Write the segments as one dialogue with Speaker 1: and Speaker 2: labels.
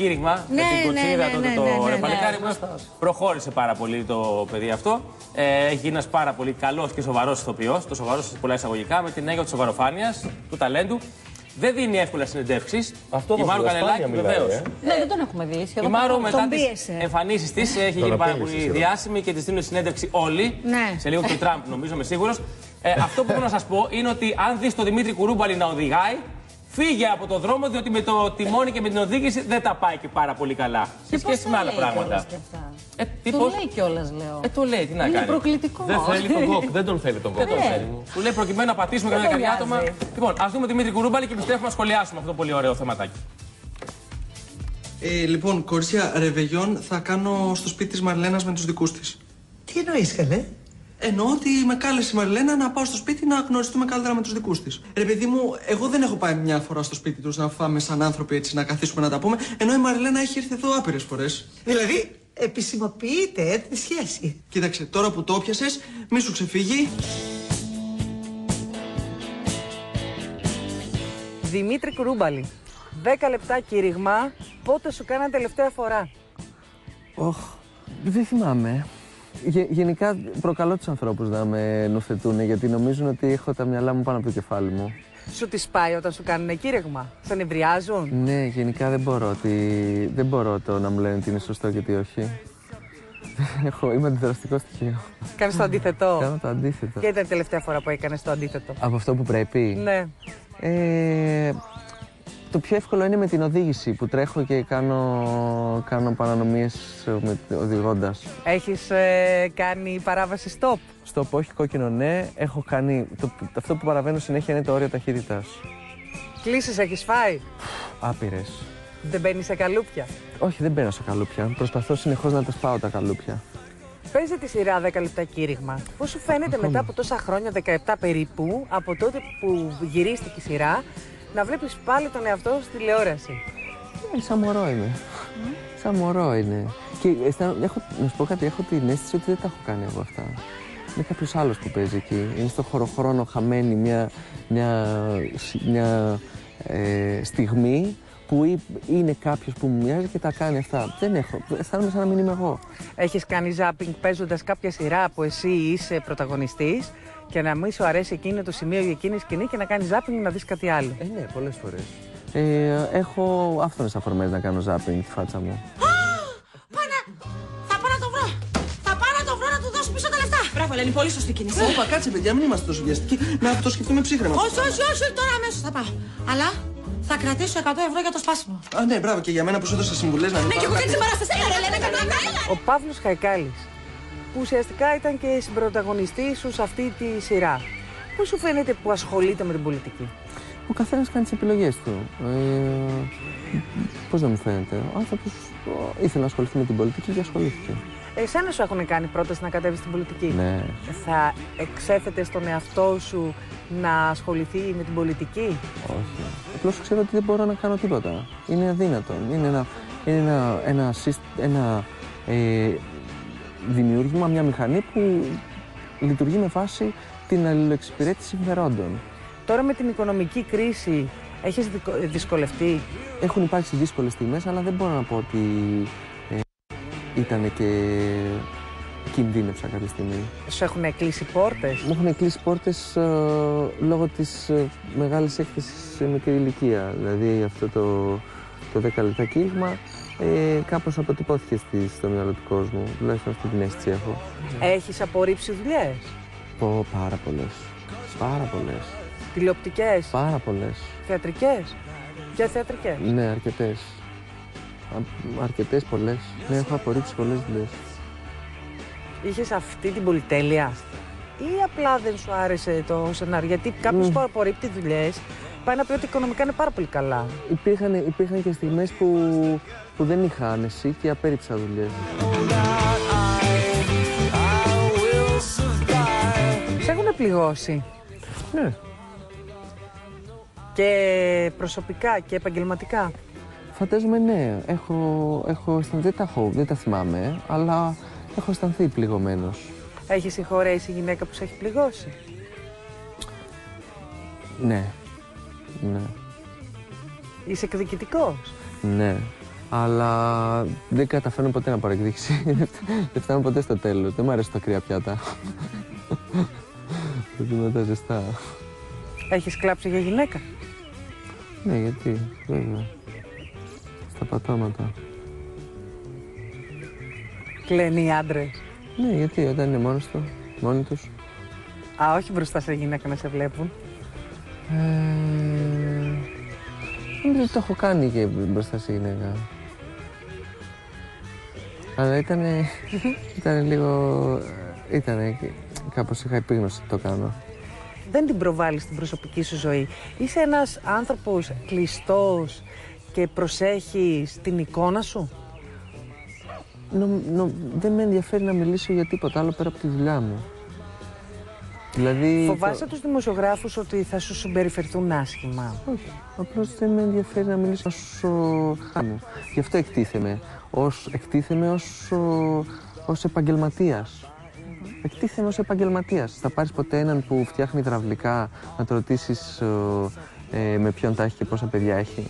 Speaker 1: κήρυγμα
Speaker 2: Ναι,
Speaker 1: με την
Speaker 2: ναι,
Speaker 1: κοτσίδα
Speaker 2: ναι,
Speaker 1: το,
Speaker 2: ναι,
Speaker 1: το,
Speaker 2: ναι, ναι,
Speaker 1: ρε
Speaker 2: ναι.
Speaker 1: παλικάρι που προχώρησε πάρα πολύ το παιδί αυτό. Ε, έχει γίνει ένας πάρα πολύ καλός και σοβαρός ηθοποιός, το σοβαρός σε πολλά εισαγωγικά, με την έγνοια της σοβαροφάνειας, του ταλέντου. Δεν δίνει εύκολα συνεντεύξεις.
Speaker 3: Αυτό
Speaker 1: η
Speaker 3: το
Speaker 1: Μάρου
Speaker 3: σπάνια
Speaker 1: Κανελάκη
Speaker 3: μιλάει,
Speaker 1: βεβαίως.
Speaker 3: ε.
Speaker 2: Ναι, δεν τον έχουμε δει.
Speaker 1: Η
Speaker 2: Σχεδόν
Speaker 1: Μάρου
Speaker 2: καθόλου.
Speaker 1: μετά
Speaker 2: Τον
Speaker 1: τις
Speaker 2: πίεσε.
Speaker 1: εμφανίσεις της έχει γίνει πάρα
Speaker 3: απέλησε
Speaker 1: πολύ
Speaker 3: σχεδόν.
Speaker 1: διάσημη και της δίνουν συνέντευξη όλοι.
Speaker 2: Ναι.
Speaker 1: Σε λίγο και ο Τραμπ, νομίζω, είμαι σίγουρος. Ε, αυτό που θέλω να σας πω είναι ότι αν δεις τον Δημήτρη Κουρούμπαλη να οδηγάει, φύγε από το δρόμο διότι με το τιμόνι και με την οδήγηση δεν τα πάει και πάρα πολύ καλά. Σε
Speaker 2: Και
Speaker 1: σχέση
Speaker 2: πώς
Speaker 1: με
Speaker 2: τα
Speaker 1: άλλα
Speaker 2: λέει κιόλας
Speaker 1: πράγματα.
Speaker 2: και αυτά;
Speaker 1: Ε, τι
Speaker 2: Το
Speaker 1: πώς;
Speaker 2: λέει κιόλας, λέω.
Speaker 1: Ε, το λέει, τι να
Speaker 2: Είναι
Speaker 1: κάνει.
Speaker 2: προκλητικό.
Speaker 3: Δεν θέλει τον κοκ, δεν τον θέλει τον κοκ.
Speaker 1: Δεν το
Speaker 2: Ναι.
Speaker 1: θέλει. Του λέει προκειμένου να πατήσουμε
Speaker 2: Δεν
Speaker 1: κανένα
Speaker 2: τον
Speaker 1: καρδιά άτομα.
Speaker 2: νοιάζει.
Speaker 1: Λοιπόν, ας δούμε Δημήτρη Κουρούμπαλη και επιστρέφουμε να σχολιάσουμε αυτό το πολύ ωραίο θεματάκι.
Speaker 4: Ε, λοιπόν, κορίτσια, ρεβεγιόν θα κάνω στο σπίτι της Μαρλένας με τους δικούς της.
Speaker 5: Τι εννοείς καλέ;
Speaker 4: Εννοώ ότι με κάλεσε η Μαρλένα να πάω στο σπίτι να γνωριστούμε καλύτερα με τους δικούς της. Ρε παιδί μου, εγώ δεν έχω πάει μια φορά στο σπίτι τους να φάμε σαν άνθρωποι έτσι να καθίσουμε να τα πούμε, ενώ η Μαρλένα έχει έρθει εδώ άπειρες φορές.
Speaker 5: Δηλαδή επισημοποιείται ε, τη σχέση.
Speaker 4: Κοίταξε, τώρα που το πιασες, μη σου ξεφύγει.
Speaker 6: Δημήτρη Κουρούμπαλη. 10 λεπτά κήρυγμα. Πότε σου κάναν τελευταία φορά;
Speaker 7: Όχ, δεν θυμάμαι. Γε- γενικά προκαλώ τους ανθρώπους να με νοθετούν γιατί νομίζουν ότι έχω τα μυαλά μου πάνω από το κεφάλι μου.
Speaker 6: Σου τη πάει όταν σου κάνουν κήρυγμα; Σε νευριάζουν.
Speaker 7: Ναι, γενικά δεν μπορώ, ότι... δεν μπορώ το να μου λένε τι είναι σωστό και τι όχι. Έχω, είμαι αντιδραστικό στοιχείο.
Speaker 6: Κάνεις το αντίθετο;
Speaker 7: Κάνω το αντίθετο.
Speaker 6: Ποια ήταν η τελευταία φορά που έκανες το αντίθετο;
Speaker 7: Από αυτό που πρέπει;
Speaker 6: Ναι.
Speaker 7: Ε, το πιο εύκολο είναι με την οδήγηση που τρέχω και κάνω, κάνω παρανομίες με, οδηγώντας.
Speaker 6: Έχεις ε, κάνει παράβαση stop;
Speaker 7: Στο που όχι κόκκινο ναι, έχω κάνει, το, αυτό που παραβαίνω συνέχεια είναι το όριο ταχύτητας.
Speaker 6: Κλήσει έχεις φάει;
Speaker 7: Άπειρες.
Speaker 6: Δεν μπαίνεις σε καλούπια;
Speaker 7: Όχι, δεν μπαίνω σε καλούπια. Προσπαθώ συνεχώς να τα σπάω τα καλούπια.
Speaker 6: Παίζει τη σειρά 10 λεπτά κήρυγμα. Πώς σου φαίνεται μετά από τόσα χρόνια, 17 περίπου, από τότε που γυρίστηκε η σειρά, να βλέπεις πάλι τον εαυτό σου στη τηλεόραση.
Speaker 7: Ε, σαν μωρό είμαι. Σαν μωρό είναι. Και αισθάνομαι- έχω, να σου πω κάτι, έχω την αίσθηση ότι δεν τα έχω κάνει εγώ αυτά. Είναι κάποιος άλλος που παίζει εκεί. Είναι στο χωροχρόνο χαμένη μια, μια, μια ε, στιγμή που ή- είναι κάποιος που μου μοιάζει και τα κάνει αυτά. Δεν έχω. Αισθάνομαι σαν να μην είμαι εγώ.
Speaker 6: Έχεις κάνει ζάπινγκ παίζοντας κάποια σειρά που εσύ είσαι πρωταγωνιστής και να μην σου αρέσει εκείνο το σημείο ή εκείνη η σκηνή και να κάνεις ζάπινγκ να δεις κάτι άλλο.
Speaker 7: Ε, ναι, πολλές φορές. Ε, έχω άφθονες αφορμές να κάνω ζάπινγκ τη φάτσα μου.
Speaker 2: Θα πάω να το βρω. Θα πάω να το βρω να του δώσω πίσω τα λεφτά. Μπράβο, Ελένη, πολύ σωστή κίνηση.
Speaker 4: Όπα, κάτσε παιδιά, μην είμαστε τόσο βιαστικοί. Να το σκεφτούμε ψύχρεμα.
Speaker 2: Όχι, όχι, όχι, τώρα αμέσως θα πάω. Αλλά θα κρατήσω 100 ευρώ για το σπάσιμο.
Speaker 4: Α, ναι, μπράβο και για μένα που σου έδωσα συμβουλές να μην
Speaker 2: Ναι, και
Speaker 4: πάω
Speaker 2: εγώ
Speaker 4: κάτι.
Speaker 2: κάνει συμπαράσταση. Έλα, ρε, Ελένη, κατά έλα.
Speaker 6: Ο Παύλος Χαϊκάλης, που ουσιαστικά ήταν και συμπροταγωνιστή σου σε αυτή τη σειρά. Πώς σου φαίνεται που ασχολείται με την πολιτική;
Speaker 7: Ο καθένας κάνει τις επιλογές του. Ε, Πώς να μου φαίνεται; Ο άνθρωπος ήθελε να ασχοληθεί με την πολιτική και ασχολήθηκε.
Speaker 6: Εσένα σου έχουν κάνει πρόταση να κατέβεις στην πολιτική;
Speaker 7: Ναι.
Speaker 6: Θα εξέθετε στον εαυτό σου να ασχοληθεί με την πολιτική;
Speaker 7: Όχι. Απλώς ξέρω ότι δεν μπορώ να κάνω τίποτα. Είναι αδύνατο. Είναι ένα, είναι ένα, ένα, σύσ- ένα ε, δημιούργημα, μια μηχανή που λειτουργεί με βάση την αλληλοεξυπηρέτηση συμφερόντων.
Speaker 6: Τώρα με την οικονομική κρίση έχεις δικο- δυσκολευτεί;
Speaker 7: Έχουν υπάρξει δύσκολες στιγμές, αλλά δεν μπορώ να πω ότι ε, ήταν και κινδύνευσα κάποια στιγμή.
Speaker 6: Σου έχουν κλείσει πόρτες;
Speaker 7: Μου έχουν κλείσει πόρτες ε, λόγω της ε, μεγάλης έκθεσης σε μικρή ηλικία. Δηλαδή αυτό το, το 10 λεπτά κήρυγμα ε, κάπως αποτυπώθηκε στη, στο μυαλό του κόσμου. Τουλάχιστον αυτή την αίσθηση έχω.
Speaker 6: Έχεις απορρίψει δουλειές;
Speaker 7: Πω πάρα πολλές. Πάρα πολλές.
Speaker 6: Τηλεοπτικές,
Speaker 7: Πάρα πολλές.
Speaker 6: θεατρικές; Και θεατρικές;
Speaker 7: Ναι, αρκετές. Α- αρκετές πολλές. Ναι, έχω απορρίψει πολλές δουλειές.
Speaker 6: Είχες αυτή την πολυτέλεια; Ή απλά δεν σου άρεσε το σενάριο; Γιατί κάποιος που απορρίπτει δουλειές πάει να πει ότι οικονομικά είναι πάρα πολύ καλά.
Speaker 7: Υπήρχαν, υπήρχαν και στιγμές που, που δεν είχα άνεση και απέρριψα δουλειές.
Speaker 6: Σε έχουν πληγώσει.
Speaker 7: Ναι.
Speaker 6: Και προσωπικά και επαγγελματικά.
Speaker 7: Φαντάζομαι ναι. Έχω, έχω αισθανθεί, δεν τα, έχω, δεν τα θυμάμαι, αλλά έχω αισθανθεί πληγωμένος.
Speaker 6: Έχεις συγχωρέσει η γυναίκα που σε έχει πληγώσει;
Speaker 7: Ναι. Ναι.
Speaker 6: Είσαι εκδικητικός.
Speaker 7: Ναι. Αλλά δεν καταφέρνω ποτέ να πάρω εκδίκηση. δεν φτάνω ποτέ στο τέλος. Δεν μου αρέσουν τα κρύα πιάτα. Προτιμώ τα ζεστά.
Speaker 6: Έχεις κλάψει για γυναίκα;
Speaker 7: Ναι, γιατί, βέβαια. Στα πατώματα.
Speaker 6: Κλαίνει οι άντρες.
Speaker 7: Ναι, γιατί όταν είναι μόνος του, μόνοι τους.
Speaker 6: Α, όχι μπροστά σε γυναίκα να σε βλέπουν.
Speaker 7: Ε, νομίζω ότι το έχω κάνει και μπροστά σε γυναίκα. Αλλά ήταν, ήταν λίγο, ήταν κάπως είχα επίγνωση ότι το κάνω.
Speaker 6: Δεν την προβάλλεις στην προσωπική σου ζωή. Είσαι ένας άνθρωπος κλειστός και προσέχεις την εικόνα σου;
Speaker 7: Νο- νο- δεν με ενδιαφέρει να μιλήσω για τίποτα άλλο πέρα από τη δουλειά μου. Δηλαδή...
Speaker 6: Φοβάσαι τους δημοσιογράφους ότι θα σου συμπεριφερθούν άσχημα;
Speaker 7: Όχι. Απλώς δεν με ενδιαφέρει να μιλήσω όσο χάμω. Γι' αυτό εκτίθεμαι. Ως, εκτίθεμαι ως, ο- ως επαγγελματίας. Εκτίθεμαι ως επαγγελματίας. Θα πάρεις ποτέ έναν που φτιάχνει υδραυλικά να το ρωτήσεις ο, ε, με ποιον τα έχει και πόσα παιδιά έχει;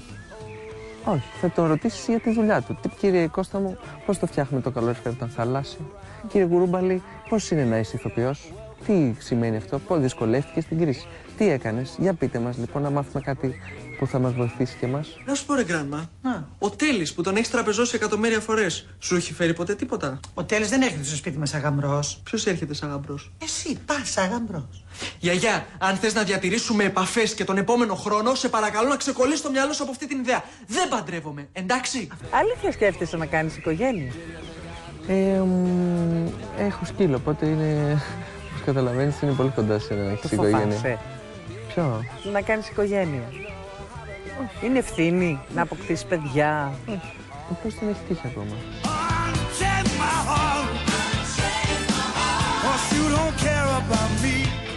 Speaker 7: Όχι, θα τον ρωτήσεις για τη δουλειά του. Τι, κύριε Κώστα μου, πώς το φτιάχνουμε το καλόριφερο όταν θαλάσσιο; Κύριε Γουρούμπαλη, πώς είναι να είσαι ηθοποιός; Τι σημαίνει αυτό, πώς δυσκολεύτηκες στην κρίση; Τι έκανες, για πείτε μας λοιπόν να μάθουμε κάτι που θα μας βοηθήσει και εμάς.
Speaker 4: Να σου πω ρε γκράνμα. Ο Τέλης που τον έχεις τραπεζώσει εκατομμύρια φορές. Σου έχει φέρει ποτέ τίποτα;
Speaker 5: Ο Τέλης δεν έρχεται στο σπίτι μας αγαμπρός.
Speaker 4: Ποιος έρχεται σαν γαμπρός;
Speaker 5: Εσύ πας αγαμπρός.
Speaker 4: Γιαγιά, αν θες να διατηρήσουμε επαφές και τον επόμενο χρόνο, σε παρακαλώ να ξεκολλήσει το μυαλό σου από αυτή την ιδέα. Δεν παντρεύομαι, εντάξει;
Speaker 6: Αλήθεια σκέφτεσαι να κάνεις οικογένεια;
Speaker 7: Ε, μ, έχω σκύλο, οπότε είναι. Όπω καταλαβαίνεις, είναι πολύ κοντά σε να έχει
Speaker 6: Το
Speaker 7: οικογένεια.
Speaker 6: φοβάσαι
Speaker 7: Ποιο;
Speaker 6: να κάνεις οικογένεια. Είναι ευθύνη να αποκτήσεις παιδιά.
Speaker 7: Απλώ δεν έχεις τύχει ακόμα;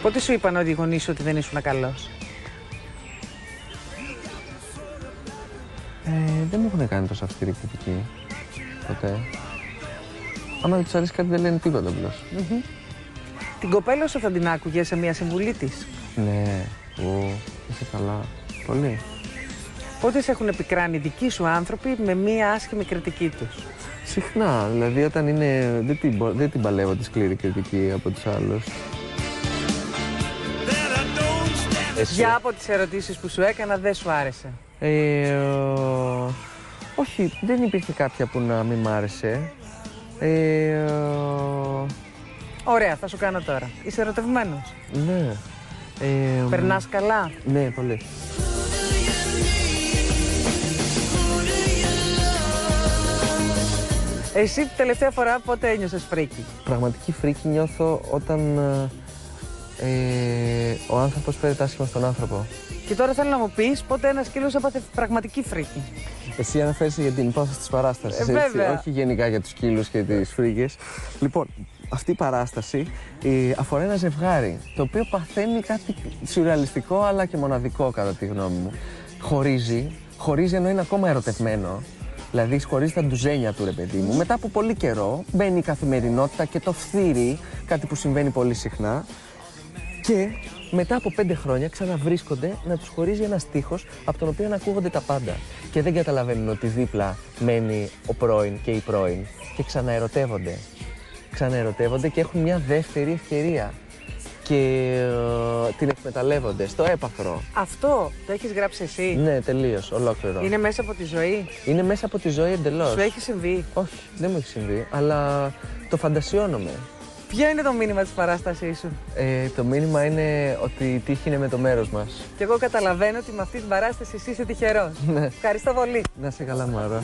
Speaker 6: Πότε σου είπαν ότι οι γονείς σου ότι δεν ήσουν καλός;
Speaker 7: Ε, δεν μου έχουν κάνει τόσο αυστηρή κριτική. Ποτέ. Άμα δεν τους αρέσει κάτι, δεν λένε τίποτα απλώς.
Speaker 6: Την κοπέλα σου θα την άκουγε σε μια συμβουλή της;
Speaker 7: Ναι, ω, είσαι καλά. Πολύ.
Speaker 6: Πότε σε έχουν επικράνει δικοί σου άνθρωποι με μια άσχημη κριτική τους;
Speaker 7: Συχνά, δηλαδή όταν είναι. Δεν την, μπο- δεν την παλεύω τη σκληρή κριτική από τους άλλους.
Speaker 6: Για από τις ερωτήσεις που σου έκανα δεν σου άρεσε;
Speaker 7: Ε, ο- όχι, δεν υπήρχε κάποια που να μην μ' άρεσε. Ε, ο-
Speaker 6: Ωραία, θα σου κάνω τώρα. Είσαι ερωτευμένος.
Speaker 7: ναι. Ε,
Speaker 6: Περνάς καλά;
Speaker 7: Ναι, πολύ.
Speaker 6: Εσύ την τελευταία φορά πότε ένιωσες φρίκι;
Speaker 7: Πραγματική φρίκη νιώθω όταν ε, ε, ο άνθρωπος παίρνει άσχημα στον άνθρωπο.
Speaker 6: Και τώρα θέλω να μου πεις πότε ένας σκύλος έπαθε πραγματική φρίκη.
Speaker 7: Εσύ αναφέρεσαι για την υπόθεση της παράστασης,
Speaker 6: Ε,
Speaker 7: έτσι,
Speaker 6: βέβαια.
Speaker 7: όχι γενικά για τους σκύλους και τις φρίκες. Λοιπόν, αυτή η παράσταση ε, αφορά ένα ζευγάρι, το οποίο παθαίνει κάτι σουρεαλιστικό αλλά και μοναδικό κατά τη γνώμη μου. Χωρίζει, χωρίζει ενώ είναι ακόμα ερωτευμένο. Δηλαδή χωρίζει τα ντουζένια του ρε παιδί μου. Μετά από πολύ καιρό μπαίνει η καθημερινότητα και το φθύρει, κάτι που συμβαίνει πολύ συχνά. Και μετά από πέντε χρόνια ξαναβρίσκονται να τους χωρίζει ένας τείχο από τον οποίο να ακούγονται τα πάντα. Και δεν καταλαβαίνουν ότι δίπλα μένει ο πρώην και η πρώην. Και ξαναερωτεύονται. Ξαναερωτεύονται και έχουν μια δεύτερη ευκαιρία. Και ε, την εκμεταλλεύονται στο έπαθρο.
Speaker 6: Αυτό το έχεις γράψει εσύ;
Speaker 7: Ναι, τελείως, ολόκληρο.
Speaker 6: Είναι μέσα από τη ζωή;
Speaker 7: Είναι μέσα από τη ζωή εντελώς.
Speaker 6: Σου έχει συμβεί;
Speaker 7: Όχι, δεν μου έχει συμβεί, αλλά το φαντασιώνομαι.
Speaker 6: Ποιο είναι το μήνυμα της παράστασής σου;
Speaker 7: Ε, το μήνυμα είναι ότι η τύχη είναι με το μέρος μας.
Speaker 6: Και εγώ καταλαβαίνω ότι με αυτή την παράσταση εσύ είσαι τυχερός.
Speaker 7: Ναι.
Speaker 6: Ευχαριστώ πολύ.
Speaker 7: Να είσαι καλά, Μάρα.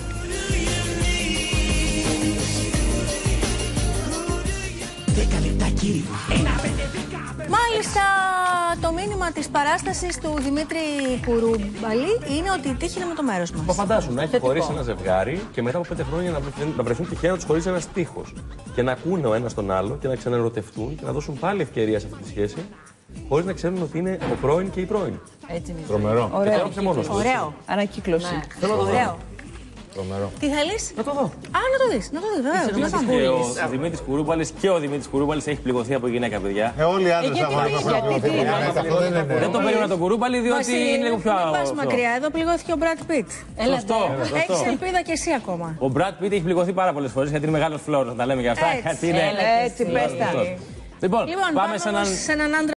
Speaker 8: Μάλιστα, το μήνυμα της παράστασης του Δημήτρη Κουρούμπαλη είναι ότι η τύχη είναι με το μέρος
Speaker 3: Μας
Speaker 8: μα.
Speaker 3: φαντάσου να έχει χωρίσει ένα ζευγάρι και μετά από πέντε χρόνια να βρεθούν, να βρεθούν τυχαία να του χωρίσει ένα τείχο. Και να ακούνε ο ένας τον άλλο και να ξαναερωτευτούν και να δώσουν πάλι ευκαιρία σε αυτή τη σχέση, χωρίς να ξέρουν ότι είναι ο πρώην και η πρώην.
Speaker 8: Έτσι είναι.
Speaker 3: Τρομερό.
Speaker 8: Ωραίο.
Speaker 3: Και τώρα είσαι μόνος σου, έτσι.
Speaker 8: Ωραίο.
Speaker 9: Ανακύκλωση.
Speaker 8: Ωραίο.
Speaker 9: Τρομερό.
Speaker 8: Τι θέλεις;
Speaker 4: Να το δω.
Speaker 8: Α, να το δεις. Να το δεις, βεβαίω.
Speaker 1: Και ο, ο Δημήτρης Κουρούμπαλη και ο Δημήτρης Κουρούμπαλη έχει πληγωθεί από γυναίκα, παιδιά.
Speaker 9: Ε, όλοι οι άντρες
Speaker 2: γιατί
Speaker 9: θα
Speaker 2: τι,
Speaker 9: έχουν
Speaker 2: γιατί τι,
Speaker 9: πληγωθεί.
Speaker 2: γιατί
Speaker 9: Αυτό δεν είναι.
Speaker 1: Δεν το περίμενα τον Κουρούμπαλη διότι είναι λίγο πιο
Speaker 8: Μην πας
Speaker 1: αυτό.
Speaker 8: μακριά. Εδώ πληγώθηκε ο Μπρατ Πιτ.
Speaker 1: Σωστό,
Speaker 8: Έχεις
Speaker 1: σωστό.
Speaker 8: ελπίδα και εσύ ακόμα.
Speaker 1: Ο Μπρατ Πίτ έχει πληγωθεί πάρα πολλές φορές γιατί είναι μεγάλος φλόρος. Να τα λέμε για αυτά.
Speaker 8: Έτσι,
Speaker 1: γιατί είναι...
Speaker 2: Έτσι, πες τα.
Speaker 1: Λοιπόν,
Speaker 8: Λοιπόν,
Speaker 1: πάμε σε έναν
Speaker 8: σε έναν άντρα